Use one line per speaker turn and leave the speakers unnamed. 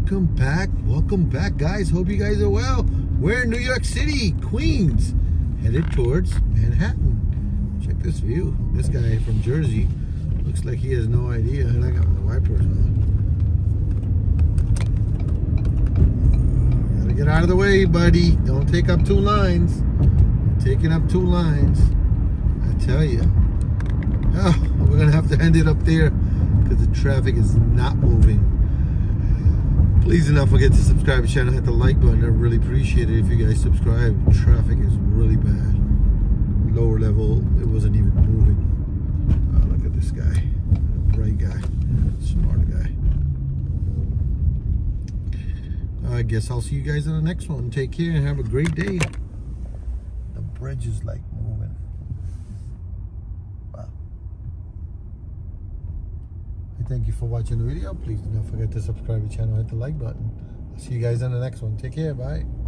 Welcome back. Welcome back, guys. Hope you guys are well. We're in New York City, Queens, headed towards Manhattan. Check this view. This guy from Jersey looks like he has no idea. And I got my wipers on. Gotta get out of the way, buddy. Don't take up two lines. You're taking up two lines. I tell you. Oh, we're gonna have to end it up there because the traffic is not moving. Please do not forget to subscribe to the channel, hit the like button. I really appreciate it if you guys subscribe. Traffic is really bad. Lower level, it wasn't even moving. Oh, look at this guy. Bright guy. Smart guy. I guess I'll see you guys in the next one. Take care and have a great day. The bridge is like moving. Wow. I thank you for watching the video. Please do not forget to subscribe to the channel, hit the like button. I'll see you guys in the next one. Take care. Bye.